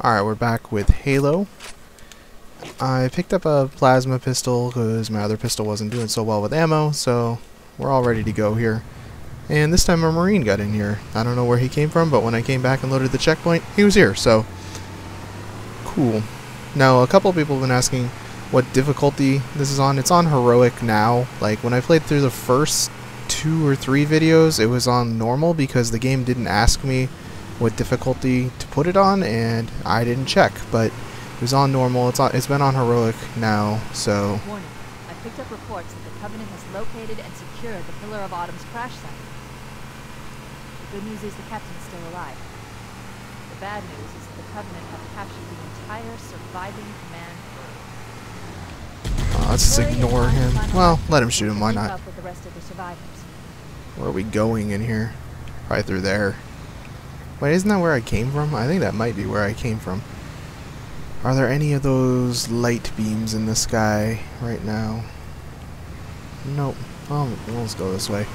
Alright, we're back with Halo. I picked up a plasma pistol because my other pistol wasn't doing so well with ammo, so we're all ready to go here. And this time a Marine got in here. I don't know where he came from, but when I came back and loaded the checkpoint, he was here, so... Cool. Now, a couple people have been asking what difficulty this is on. It's on Heroic now. Like, when I played through the first two or three videos, it was on normal because the game didn't ask me what difficulty to put it on, and I didn't check, but it was on normal. It's on, it's been on heroic now, so. Warning. I picked up reports that the Covenant has located and secured the Pillar of Autumn's crash site. The good news is the captain is still alive. The bad news is that the Covenant have captured the entire surviving command. Uh, let's just ignore him. Well, let him shoot him. Why not? up with the rest of the survivors. Where are we going in here? Right through there. Wait, isn't that where I came from? I think that might be where I came from. Are there any of those light beams in the sky right now? Nope. Well, let's go this way.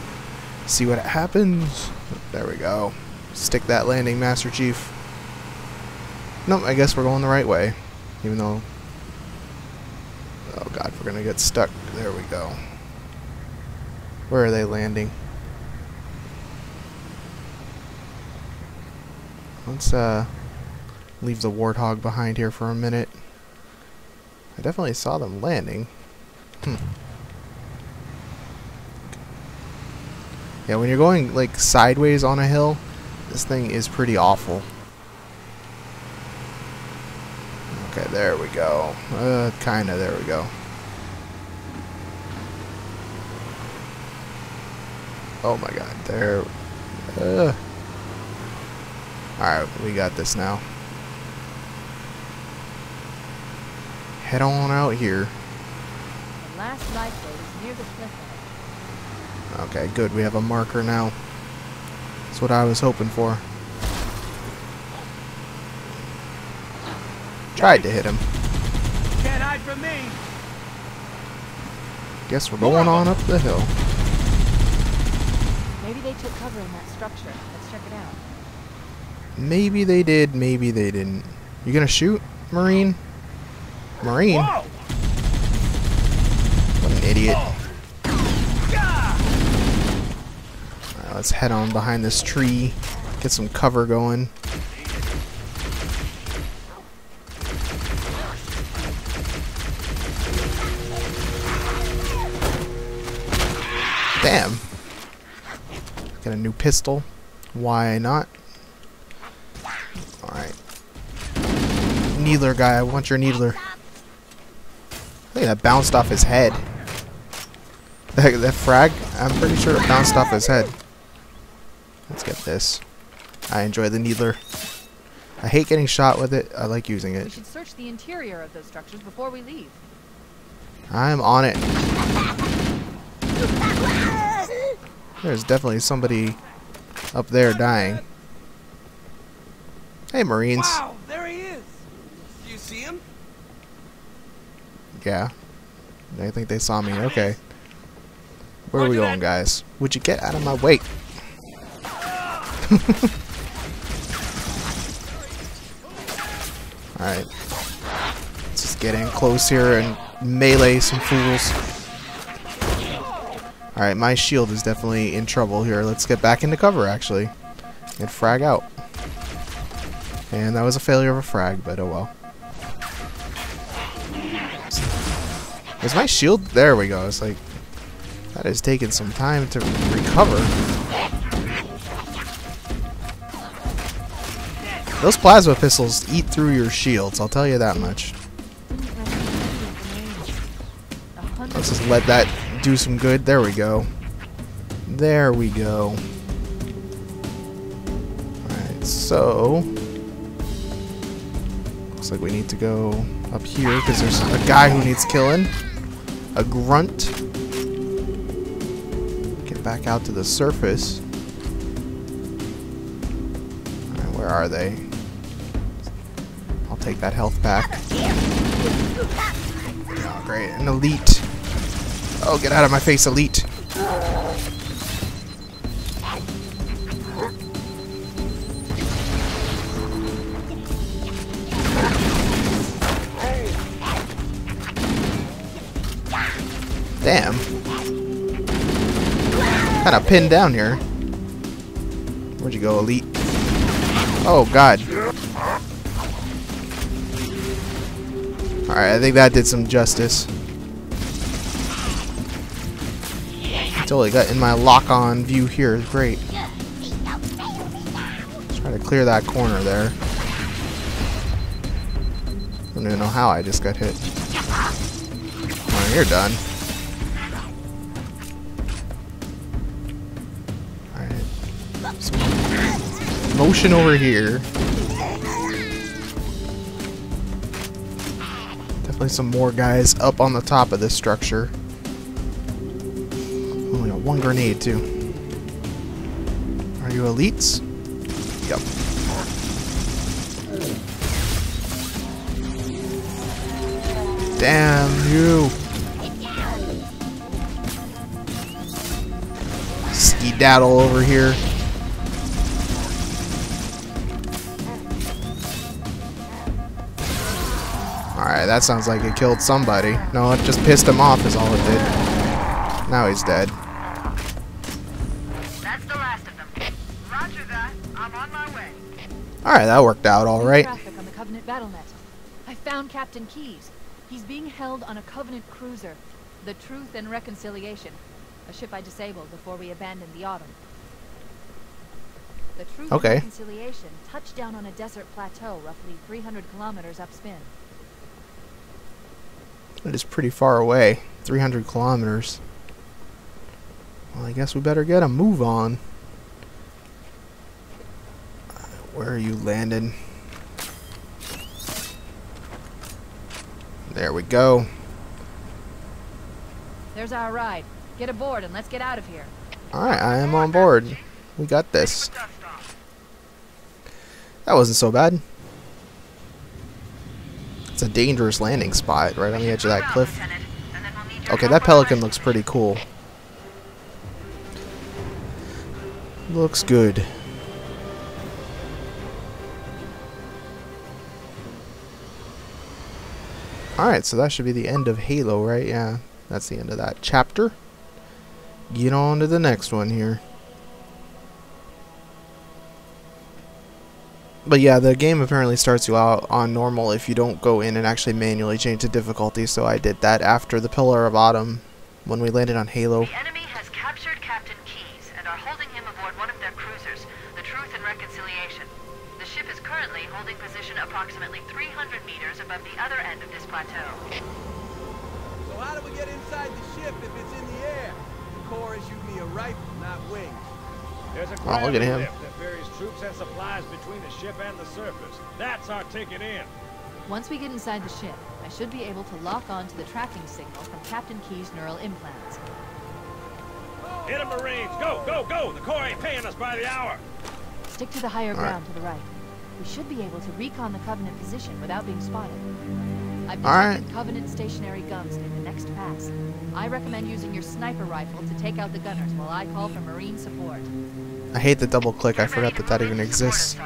See what happens. There we go. Stick that landing, Master Chief. Nope, I guess we're going the right way. Even though... Oh god, we're gonna get stuck. There we go. Where are they landing? Let's uh leave the warthog behind here for a minute. I definitely saw them landing. Hmm. Yeah, when you're going like sideways on a hill, this thing is pretty awful. Okay, there we go. Uh, kinda, there we go. Oh my god, there. Uh. Alright, we got this now. Head on out here. The last lifeboat is near the cliff edge. Okay, good. We have a marker now. That's what I was hoping for. Tried to hit him. Can't hide from me. Guess we're going on up the hill. Maybe they took cover in that structure. Let's check it out. Maybe they did, maybe they didn't. You gonna shoot, Marine? Marine? Whoa! What an idiot. Oh, Gah! Alright, let's head on behind this tree. Get some cover going. Damn. Got a new pistol. Why not? Needler guy, I want your needler. I think that bounced off his head. That, that frag, I'm pretty sure it bounced off his head. Let's get this. I enjoy the needler. I hate getting shot with it. I like using We it. should search the interior of those structures before we leave. I'm on it. There's definitely somebody up there dying. Hey, Marines. Wow, there he is. You see him? Yeah. I think they saw me. Okay. Where are we going, guys? Would you get out of my way? Alright. Let's just get in close here and melee some fools. Alright, my shield is definitely in trouble here. Let's get back into cover, actually. And frag out. And that was a failure of a frag, but oh well. Is my shield? There we go. It's like that is taking some time to recover. Those plasma pistols eat through your shields. I'll tell you that much. Let's just let that do some good. There we go. There we go. Alright, so looks like we need to go up here because there's a guy who needs killing. A grunt. Get back out to the surface. Alright, where are they? I'll take that health pack. Oh, great. An elite. Oh, get out of my face, elite. Damn. Kind of pinned down here. Where'd you go, Elite? Oh, God. Alright, I think that did some justice. Totally got in my lock-on view here. Great. Let's try to clear that corner there. I don't even know how I just got hit. You're done. Motion over here. Definitely some more guys up on the top of this structure. Oh, Only got one grenade, too. Are you elites? Yep. Damn you! Skedaddle over here. Alright, that sounds like it killed somebody. No, it just pissed him off is all it did. Now he's dead. That's the last of them. Roger that. I'm on my way. Alright, that worked out alright. Traffic on the Covenant BattleNet. I found Captain Keyes. He's being held on a Covenant cruiser, the Truth and Reconciliation, a ship I disabled before we abandoned the Autumn. The Truth Okay. and Reconciliation touched down on a desert plateau roughly 300 kilometers upspin. It is pretty far away. 300 kilometers. Well, I guess we better get a move on. Where are you landing? There we go. There's our ride. Get aboard and let's get out of here. Alright, I am on board. We got this. That wasn't so bad. A dangerous landing spot right on the edge of that cliff. Lieutenant, and then we'll need your Okay, that pelican looks pretty cool. Looks good. Alright, so that should be the end of Halo, right? Yeah, that's the end of that chapter. Get on to the next one here. But yeah, the game apparently starts you out on normal if you don't go in and actually manually change the difficulty, so I did that after the Pillar of Autumn when we landed on Halo. The enemy has captured Captain Keyes and are holding him aboard one of their cruisers, the Truth and Reconciliation. The ship is currently holding position approximately 300 meters above the other end of this plateau. So how do we get inside the ship if it's in the air? The Corps issued me a rifle, not wings. There's a Oh, look at gravity him. Lift that ferries troops and supplies between the ship and the surface. That's our ticket in. Once we get inside the ship, I should be able to lock on to the tracking signal from Captain Keyes' neural implants. Hit 'em, Marines! Go, go, go! The Corps ain't paying us by the hour. Stick to the higher All right. ground to the right. We should be able to recon the Covenant position without being spotted. I've All right. detected Covenant stationary guns near the next pass. I recommend using your sniper rifle to take out the gunners while I call for Marine support. I hate the double click, I forgot that that even in to support us, exists.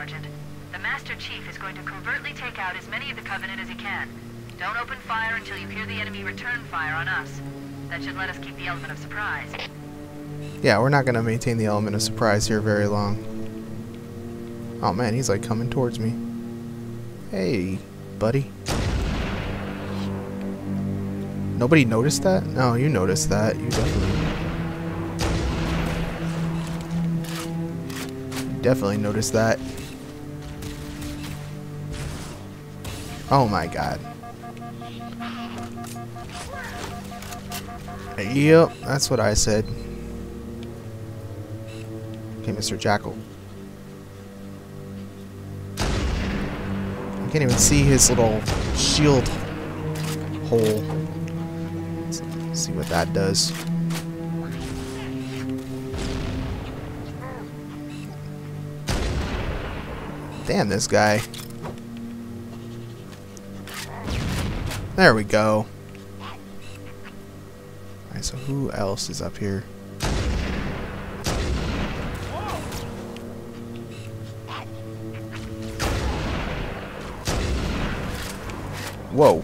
The Master Chief is going to covertly take out as many of the Covenant as he can. Don't open fire until you hear the enemy return fire on us. That should let us keep the element of surprise. Yeah, we're not going to maintain the element of surprise here very long. Oh man, he's like coming towards me. Hey, buddy. Nobody noticed that? No, you noticed that. You definitely... definitely noticed that. Oh my god. Yep, that's what I said. Okay, Mr. Jackal. I can't even see his little shield hole. Let's see what that does. Damn this guy. There we go. Alright, so who else is up here? Whoa.